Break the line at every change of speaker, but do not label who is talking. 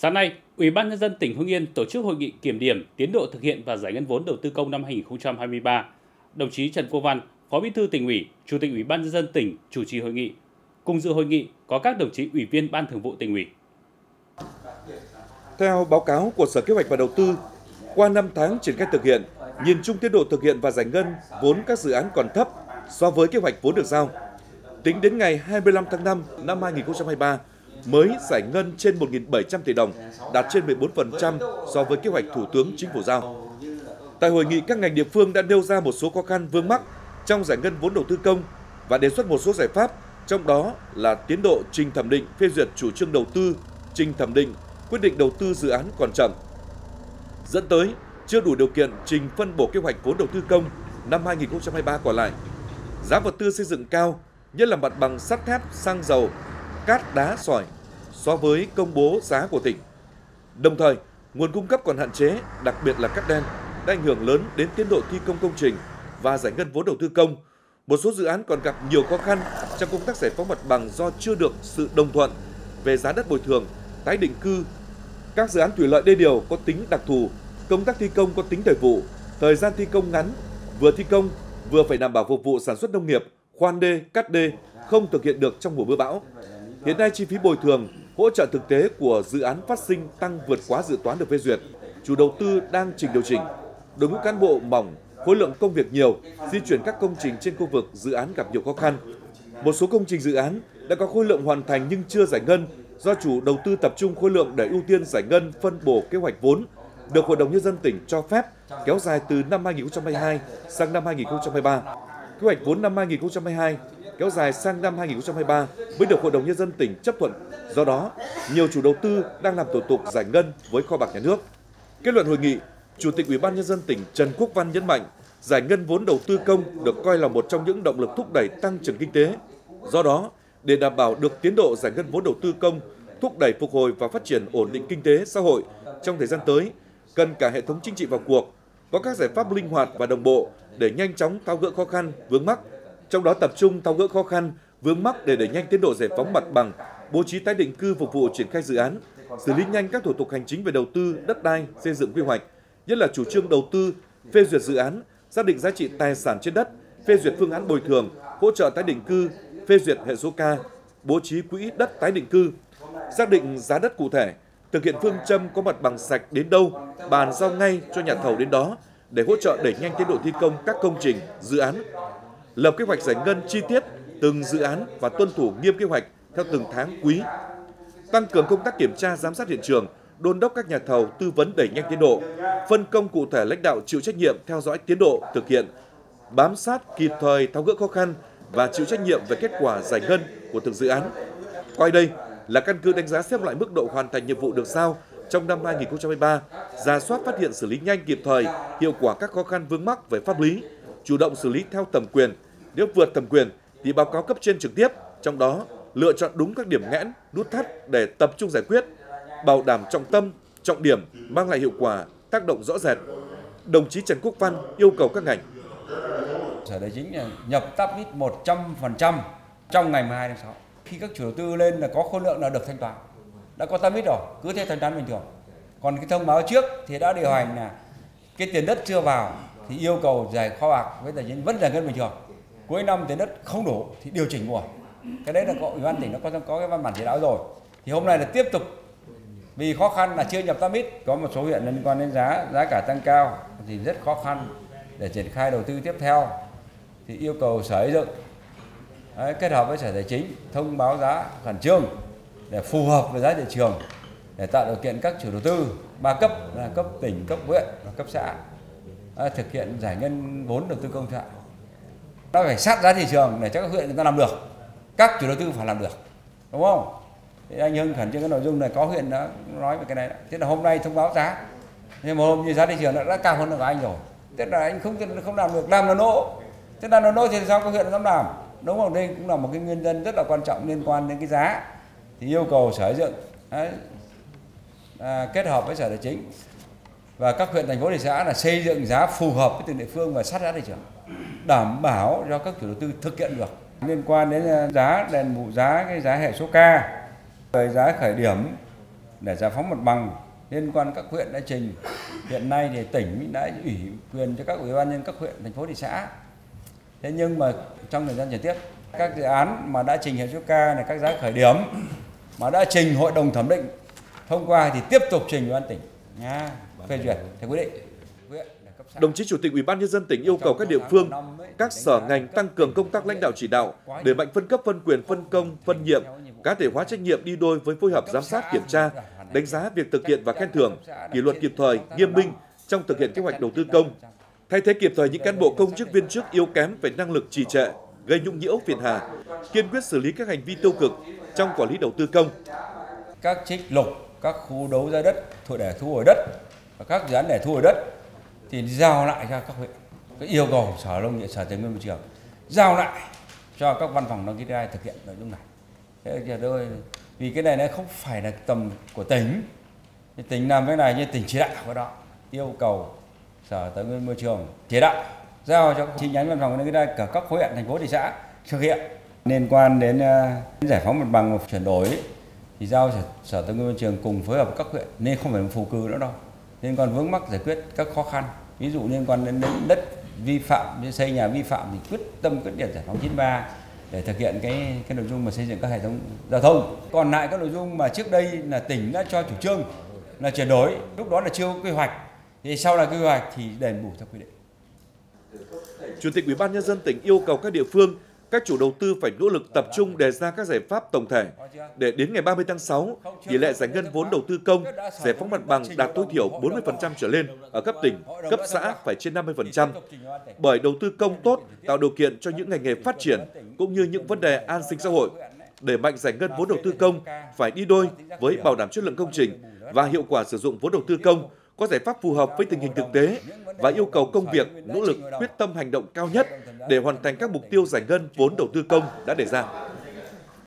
Sáng nay, Ủy ban nhân dân tỉnh Hưng Yên tổ chức hội nghị kiểm điểm tiến độ thực hiện và giải ngân vốn đầu tư công năm 2023. Đồng chí Trần Quốc Văn, Phó Bí thư tỉnh ủy, Chủ tịch Ủy ban nhân dân tỉnh chủ trì hội nghị. Cùng dự hội nghị có các đồng chí ủy viên Ban Thường vụ tỉnh ủy.
Theo báo cáo của Sở Kế hoạch và Đầu tư, qua 5 tháng triển khai thực hiện, nhìn chung tiến độ thực hiện và giải ngân vốn các dự án còn thấp so với kế hoạch vốn được giao. Tính đến ngày 25 tháng 5 năm 2023, mới giải ngân trên 1.700 tỷ đồng, đạt trên 14% so với kế hoạch Thủ tướng Chính phủ giao. Tại hội nghị, các ngành địa phương đã nêu ra một số khó khăn vướng mắc trong giải ngân vốn đầu tư công và đề xuất một số giải pháp, trong đó là tiến độ trình thẩm định phê duyệt chủ trương đầu tư, trình thẩm định quyết định đầu tư dự án còn chậm. Dẫn tới chưa đủ điều kiện trình phân bổ kế hoạch vốn đầu tư công năm 2023 còn lại. Giá vật tư xây dựng cao, nhất là mặt bằng sắt thép, xăng dầu, cát đá sỏi so với công bố giá của tỉnh. Đồng thời, nguồn cung cấp còn hạn chế, đặc biệt là cắt đen, đã ảnh hưởng lớn đến tiến độ thi công công trình và giải ngân vốn đầu tư công. Một số dự án còn gặp nhiều khó khăn trong công tác giải phóng mặt bằng do chưa được sự đồng thuận về giá đất bồi thường, tái định cư. Các dự án thủy lợi đê điều có tính đặc thù, công tác thi công có tính thời vụ, thời gian thi công ngắn, vừa thi công vừa phải đảm bảo phục vụ sản xuất nông nghiệp, khoan đê, cắt đê không thực hiện được trong mùa mưa bão. Hiện nay chi phí bồi thường, hỗ trợ thực tế của dự án phát sinh tăng vượt quá dự toán được phê duyệt. Chủ đầu tư đang trình điều chỉnh. Đội ngũ cán bộ mỏng, khối lượng công việc nhiều, di chuyển các công trình trên khu vực dự án gặp nhiều khó khăn. Một số công trình dự án đã có khối lượng hoàn thành nhưng chưa giải ngân do chủ đầu tư tập trung khối lượng để ưu tiên giải ngân phân bổ kế hoạch vốn được Hội đồng Nhân dân tỉnh cho phép kéo dài từ năm 2022 sang năm 2023. Kế hoạch vốn năm 2022 kéo dài sang năm 2023 mới được Hội đồng Nhân dân tỉnh chấp thuận. Do đó, nhiều chủ đầu tư đang làm thủ tục giải ngân với kho bạc nhà nước. Kết luận hội nghị, Chủ tịch Ủy ban Nhân dân tỉnh Trần Quốc Văn nhấn mạnh, giải ngân vốn đầu tư công được coi là một trong những động lực thúc đẩy tăng trưởng kinh tế. Do đó, để đảm bảo được tiến độ giải ngân vốn đầu tư công, thúc đẩy phục hồi và phát triển ổn định kinh tế xã hội trong thời gian tới, cần cả hệ thống chính trị vào cuộc, có các giải pháp linh hoạt và đồng bộ để nhanh chóng tháo gỡ khó khăn, vướng mắc, trong đó tập trung tháo gỡ khó khăn, vướng mắc để đẩy nhanh tiến độ giải phóng mặt bằng, bố trí tái định cư phục vụ triển khai dự án, xử lý nhanh các thủ tục hành chính về đầu tư, đất đai, xây dựng quy hoạch, nhất là chủ trương đầu tư, phê duyệt dự án, xác định giá trị tài sản trên đất, phê duyệt phương án bồi thường, hỗ trợ tái định cư, phê duyệt hệ số ca, bố trí quỹ đất tái định cư, xác định giá đất cụ thể, thực hiện phương châm có mặt bằng sạch đến đâu, bàn giao ngay cho nhà thầu đến đó để hỗ trợ đẩy nhanh tiến độ thi công các công trình, dự án. Lập kế hoạch giải ngân chi tiết từng dự án và tuân thủ nghiêm kế hoạch theo từng tháng quý. Tăng cường công tác kiểm tra giám sát hiện trường, đôn đốc các nhà thầu tư vấn đẩy nhanh tiến độ, phân công cụ thể lãnh đạo chịu trách nhiệm theo dõi tiến độ thực hiện, bám sát kịp thời tháo gỡ khó khăn và chịu trách nhiệm về kết quả giải ngân của từng dự án. Coi đây là căn cứ đánh giá xếp loại mức độ hoàn thành nhiệm vụ được giao trong năm 2023, ra soát phát hiện xử lý nhanh kịp thời, hiệu quả các khó khăn vướng mắc về pháp lý, chủ động xử lý theo thẩm quyền. Nếu vượt thẩm quyền thì báo cáo cấp trên trực tiếp, trong đó lựa chọn đúng các điểm nghẽn, nút thắt để tập trung giải quyết, bảo đảm trọng tâm, trọng điểm, mang lại hiệu quả, tác động rõ rệt. Đồng chí Trần Quốc Văn yêu cầu các ngành
Sở Tài chính à, nhập tắp ít 100% trong ngày 12 tháng 6. Khi các chủ đầu tư lên là có khối lượng là được thanh toán. Đã có tắp ít rồi, cứ thế thanh toán bình thường. Còn cái thông báo trước thì đã điều hành là cái tiền đất chưa vào thì yêu cầu giải kho bạc với tài chính vẫn giải ngân bình thường. Cuối năm tiền đất không đủ thì điều chỉnh mùa, Cái đấy là có ủy ban tỉnh nó có có cái văn bản chỉ đạo rồi. Thì hôm nay là tiếp tục. Vì khó khăn là chưa nhập tam ít có một số huyện liên quan đến giá giá cả tăng cao thì rất khó khăn để triển khai đầu tư tiếp theo. Thì yêu cầu sở xây dựng đấy, kết hợp với sở tài chính thông báo giá khẩn trương để phù hợp với giá thị trường để tạo điều kiện các chủ đầu tư ba cấp là cấp tỉnh cấp huyện và cấp xã à, thực hiện giải ngân vốn đầu tư công trạng nó phải sát giá thị trường để cho các huyện người ta làm được. Các chủ đầu tư phải làm được đúng không? Thì anh Hưng khẩn trương cái nội dung này có huyện đã nói về cái này thế là hôm nay thông báo giá. Nhưng mà hôm như giá thị trường đã, đã cao hơn được anh rồi. Tức là anh không không làm được làm là nỗ. Thế là nó nỗ thì sao các huyện dám làm? Đúng không? Đây cũng là một cái nguyên nhân rất là quan trọng liên quan đến cái giá. Thì yêu cầu sở xây dựng đấy, à, kết hợp với sở tài chính và các huyện thành phố thị xã là xây dựng giá phù hợp với từng địa phương và sát giá thị trường đảm bảo cho các chủ đầu tư thực hiện được. Liên quan đến ờ, giá đền bù giá, cái giá hệ số K, rồi giá khởi điểm để giải phóng mặt bằng, liên quan các huyện đã trình. Hiện nay thì tỉnh đã ủy quyền cho các ủy ban nhân các huyện, thành phố thị xã. Thế nhưng mà trong thời gian trực tiếp, các dự án mà đã trình hệ số K này, các giá khởi điểm mà đã trình hội đồng thẩm định, thông qua thì tiếp tục trình ủy ban tỉnh, nha, phê duyệt theo quy định.
Đồng chí Chủ tịch Ủy ban nhân dân tỉnh yêu cầu các địa phương, các sở ngành tăng cường công tác lãnh đạo chỉ đạo, để mạnh phân cấp phân quyền phân công, phân nhiệm, cá thể hóa trách nhiệm đi đôi với phối hợp giám sát kiểm tra, đánh giá việc thực hiện và khen thưởng, kỷ luật kịp thời, nghiêm minh trong thực hiện kế hoạch đầu tư công, thay thế kịp thời những cán bộ công chức viên chức yếu kém về năng lực trì trệ, gây nhũng nhiễu phiền hà, kiên quyết xử lý các hành vi tiêu cực trong quản lý đầu tư công.
Các trích lục, các khu đấu giá đất, thuộc để thu hồi đất và các dự án để thu hồi đất thì giao lại cho các huyện. Cái yêu cầu Sở Nông nghiệp, Sở Tài nguyên Môi trường giao lại cho các văn phòng đăng ký đất thực hiện nội dung này. Thế thì thôi, vì cái này nó không phải là tầm của tỉnh. Tỉnh làm cái này như tỉnh chỉ đạo của đó yêu cầu Sở Tài nguyên Môi trường chỉ đạo giao cho chi nhánh văn phòng đăng ký đất cả các huyện thành phố thị xã thực hiện liên quan đến ờ, giải phóng mặt bằng chuyển đổi thì giao sở, sở tài nguyên môi trường cùng phối hợp với các huyện nên không phải phù cử nữa đâu liên quan vướng mắc giải quyết các khó khăn ví dụ liên quan đến đất vi phạm như xây nhà vi phạm thì quyết tâm quyết liệt giải phóng 93 để thực hiện cái cái nội dung mà xây dựng các hệ thống giao thông. Còn lại các nội dung mà trước đây là tỉnh đã cho chủ trương là chuyển đổi lúc đó là chưa có quy hoạch thì sau là quy hoạch thì đền bù theo quy định.
Chủ tịch Ủy ban nhân dân tỉnh yêu cầu các địa phương, các chủ đầu tư phải nỗ lực tập trung đề ra các giải pháp tổng thể để đến ngày 30 tháng 6, tỷ lệ giải ngân vốn đầu tư công, giải phóng mặt bằng đạt tối thiểu 40% trở lên ở cấp tỉnh, cấp xã phải trên 50%. Bởi đầu tư công tốt tạo điều kiện cho những ngành nghề phát triển cũng như những vấn đề an sinh xã hội. Để mạnh giải ngân vốn đầu tư công phải đi đôi với bảo đảm chất lượng công trình và hiệu quả sử dụng vốn đầu tư công có giải pháp phù hợp với tình hình thực tế và yêu cầu công việc, nỗ lực, quyết tâm hành động cao nhất để hoàn thành các mục tiêu giải ngân vốn đầu tư công đã đề ra.